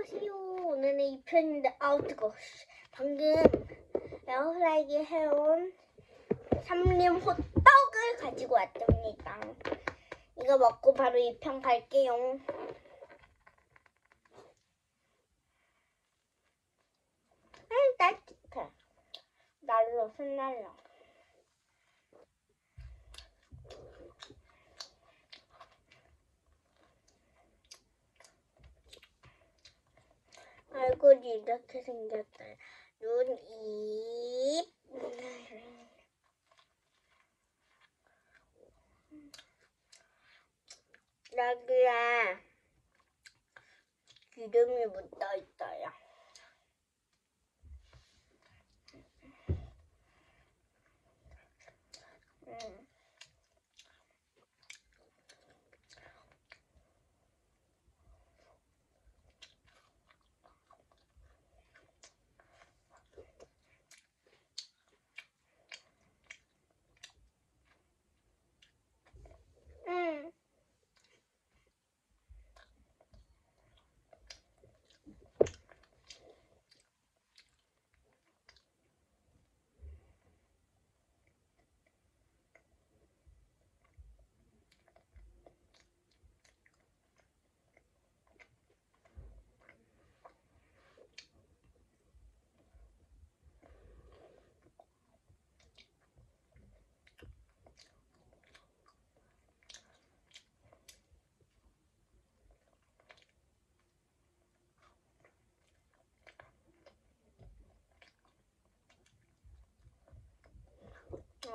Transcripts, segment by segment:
안녕하세요. 오늘은 2편인데 아우 뜨거. 방금 에어프라이기 해온 삼림 호떡을 가지고 왔답니다. 이거 먹고 바로 2편 갈게요. 음, 따뜻해. 날로 손날로. 얼굴이 이렇게 생겼어요. 눈, 입. 여기에 기름이 묻어 있어요. 음. 음.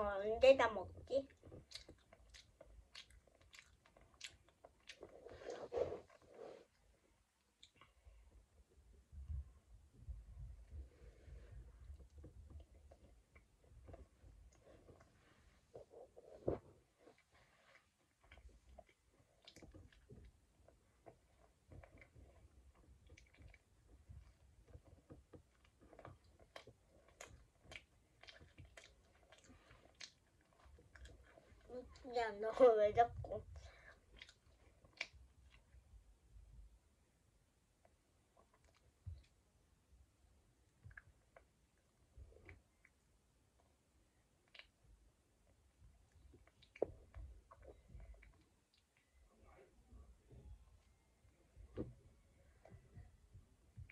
어, 언제 다 먹지? 야, 너 왜 자꾸.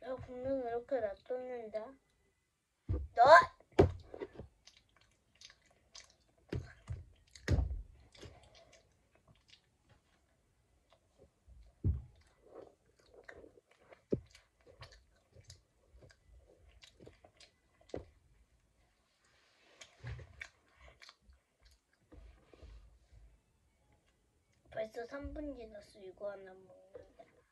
야, 분명 이렇게 놔뒀는데. 너! 벌써 3분 지났어. 이거 하나 먹는데.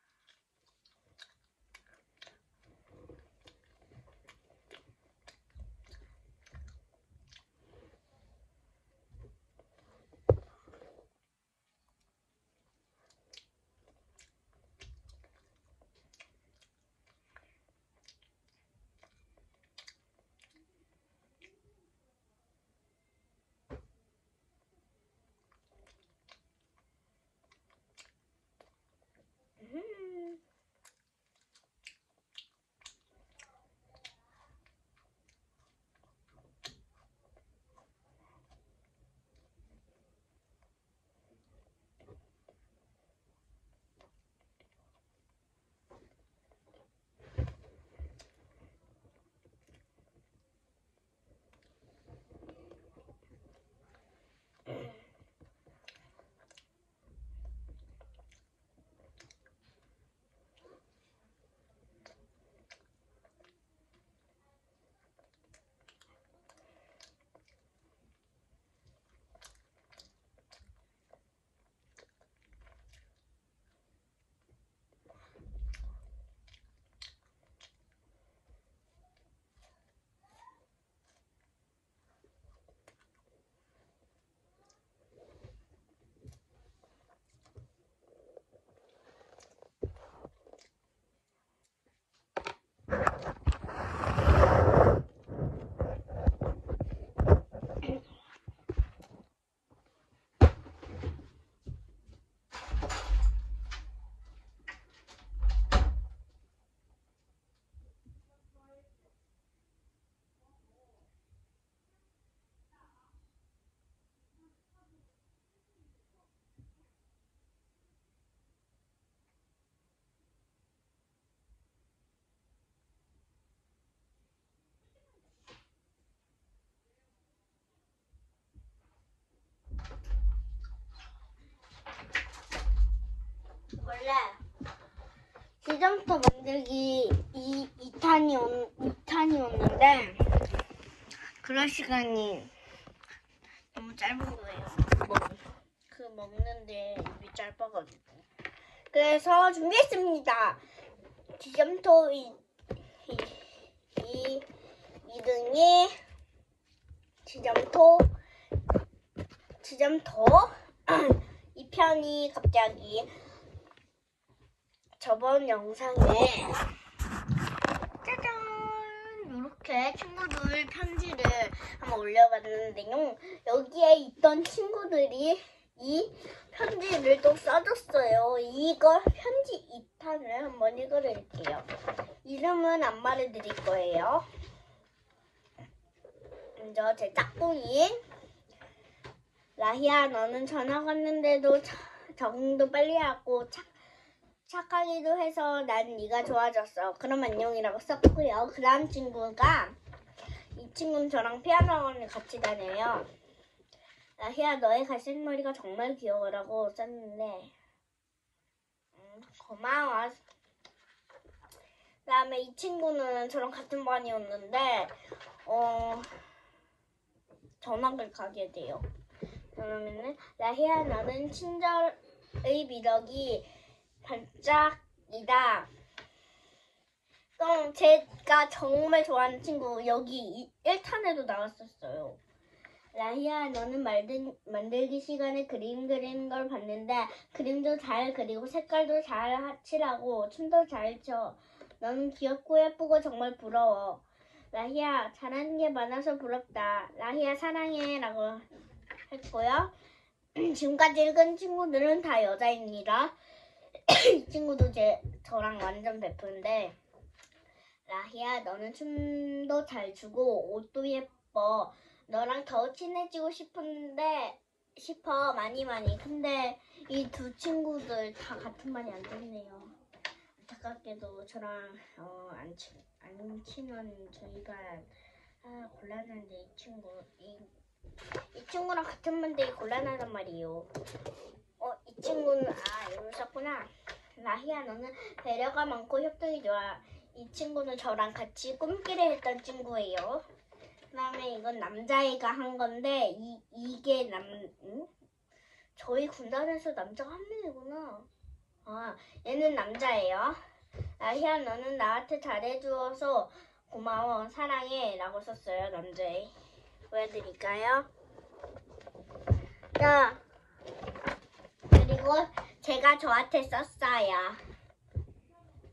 만들기 2, 2탄이, 2탄이었는데, 그럴 시간이 너무 짧은 거예요. 먹, 그 먹는데 입이 짧아가지고. 그래서 준비했습니다. 지점토 이, 이, 이, 2등이 지점토, 지점토. 이 편이 갑자기 저번 영상에 짜잔 이렇게 친구들 편지를 한번 올려봤는데요. 여기에 있던 친구들이 이 편지를 또 써줬어요. 이거 편지 2탄을 한번 읽어드릴게요. 이름은 안 말해드릴 거예요. 먼저 제 짝꿍이 라희야 너는 전학 왔는데도 자- 적응도 빨리 하고 착, 착하기도 해서 난 네가 좋아졌어. 그럼 안녕이라고 썼고요. 그 다음 친구가 이 친구는 저랑 피아노 학원을 같이 다녀요. 라희야 너의 갈색머리가 정말 귀여워라고 썼는데 음, 고마워. 그 다음에 이 친구는 저랑 같은 반이었는데 어 전학을 가게 돼요. 그러면은 라희야 너는 친절의 미덕이 반짝이다. 또 제가 정말 좋아하는 친구 여기 1탄에도 나왔었어요. 라희야 너는 만들, 만들기 시간에 그림 그리는 걸 봤는데 그림도 잘 그리고 색깔도 잘 하- 칠하고 춤도 잘 춰. 너는 귀엽고 예쁘고 정말 부러워. 라희야 잘하는 게 많아서 부럽다. 라희야 사랑해 라고 했고요. 지금까지 읽은 친구들은 다 여자입니다. 이 친구도 제 저랑 완전 베프인데 라희야 너는 춤도 잘 추고 옷도 예뻐. 너랑 더 친해지고 싶은데 싶어 많이 많이. 근데 이 두 친구들 다 같은 반이 안 됐네요. 안타깝게도 저랑 어, 안, 친, 안 친한 저희가 아, 곤란한데 이 친구 이 이 친구랑 같은 반대에 곤란하단 말이에요. 어, 이 친구는 아 썼구나. 라희야 너는 배려가 많고 협동이 좋아. 이 친구는 저랑 같이 꿈길을 했던 친구예요. 그다음에 이건 남자애가 한 건데 이 이게 남 응? 저희 군단에서 남자가 한 명이구나. 아 얘는 남자예요. 라희야 너는 나한테 잘해주어서 고마워 사랑해라고 썼어요 남자애. 보여드릴까요? 자, 그리고 제가 저한테 썼어요.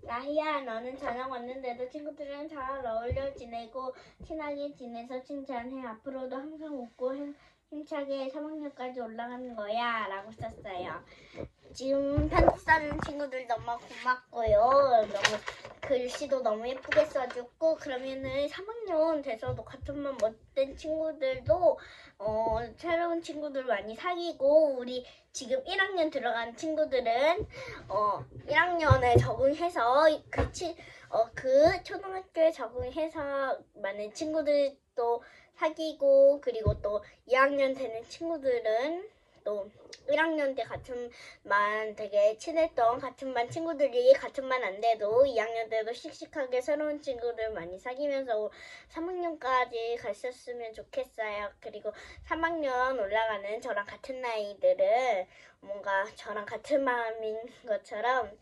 라희야, 너는 저녁 왔는데도 친구들이랑 잘 어울려 지내고 친하게 지내서 칭찬해. 앞으로도 항상 웃고 힘- 힘차게 3학년까지 올라가는 거야. 라고 썼어요. 지금 편지 써는 친구들 너무 고맙고요. 너무 글씨도 너무 예쁘게 써줬고 그러면은 3학년 돼서도 같은 반 못된 친구들도 어, 새로운 친구들 많이 사귀고 우리 지금 1학년 들어간 친구들은 어, 1학년에 적응해서 그, 치, 어, 그 초등학교에 적응해서 많은 친구들도 사귀고 그리고 또 2학년 되는 친구들은 또 1학년 때 같은 반 되게 친했던 같은 반 친구들이 같은 반 안 돼도 2학년 때도 씩씩하게 새로운 친구들 많이 사귀면서 3학년까지 갔었으면 좋겠어요. 그리고 3학년 올라가는 저랑 같은 나이들은 뭔가 저랑 같은 마음인 것처럼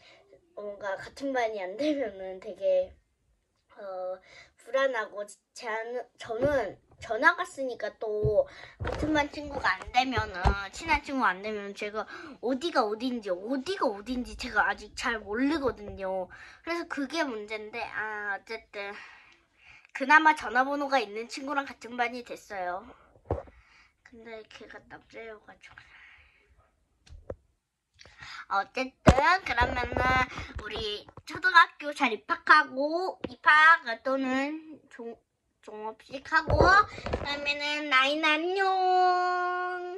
뭔가 같은 반이 안 되면은 되게 어, 불안하고 제, 저는 전화 갔으니까 또 같은 반 친구가 안 되면은 친한 친구 안 되면 제가 어디가 어딘지 어디가 어딘지 제가 아직 잘 모르거든요. 그래서 그게 문제인데 아 어쨌든 그나마 전화번호가 있는 친구랑 같은 반이 됐어요. 근데 걔가 남자여가지고 어쨌든 그러면은 우리 초등학교 잘 입학하고 입학 또는 종, 종업식 하고 그러면은 나인 안녕